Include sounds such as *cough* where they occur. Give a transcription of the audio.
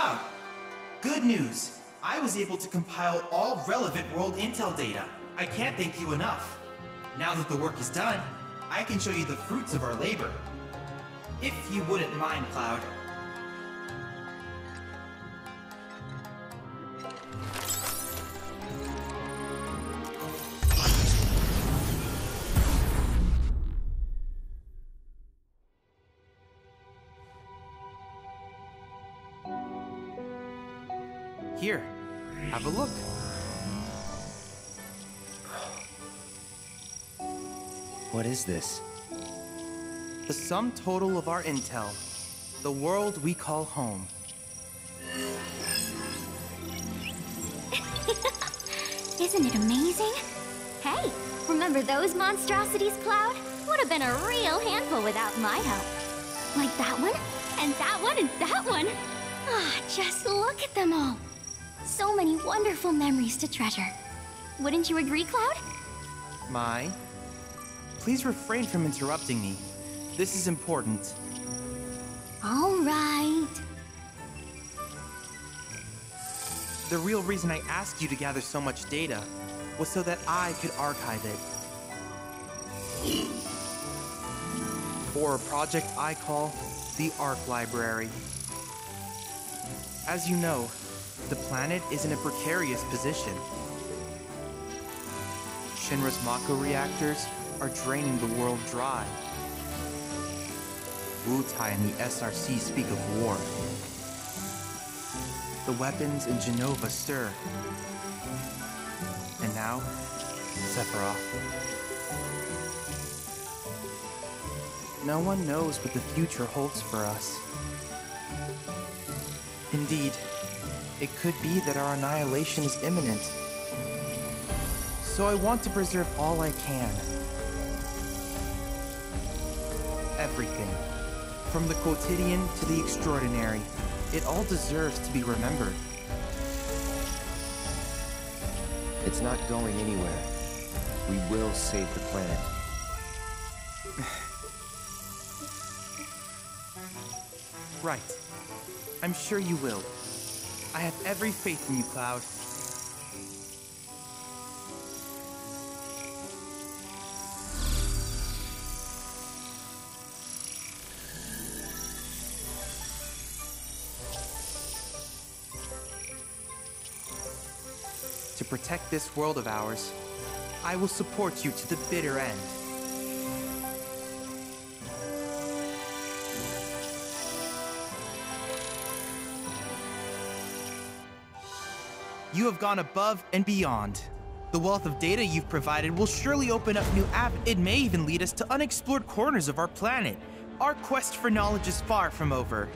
Cloud! Good news! I was able to compile all relevant world intel data. I can't thank you enough. Now that the work is done, I can show you the fruits of our labor. If you wouldn't mind, Cloud. Here, have a look. What is this? The sum total of our intel. The world we call home. *laughs* Isn't it amazing? Hey, remember those monstrosities, Cloud? Would have been a real handful without my help. Like that one, and that one, and that one. Ah, just look at them all. So many wonderful memories to treasure. Wouldn't you agree, Cloud? Mai, please refrain from interrupting me. This is important. All right. The real reason I asked you to gather so much data was so that I could archive it. For a project I call the Ark Library. As you know, the planet is in a precarious position. Shinra's Mako reactors are draining the world dry. Wutai and the SRC speak of war. The weapons in Jenova stir. And now, Sephiroth. No one knows what the future holds for us. Indeed, it could be that our annihilation is imminent. So I want to preserve all I can. Everything. From the quotidian to the extraordinary. It all deserves to be remembered. It's not going anywhere. We will save the planet. *sighs* Right. I'm sure you will. I have every faith in you, Cloud. To protect this world of ours, I will support you to the bitter end. You have gone above and beyond. The wealth of data you've provided will surely open up new av- It may even lead us to unexplored corners of our planet. Our quest for knowledge is far from over.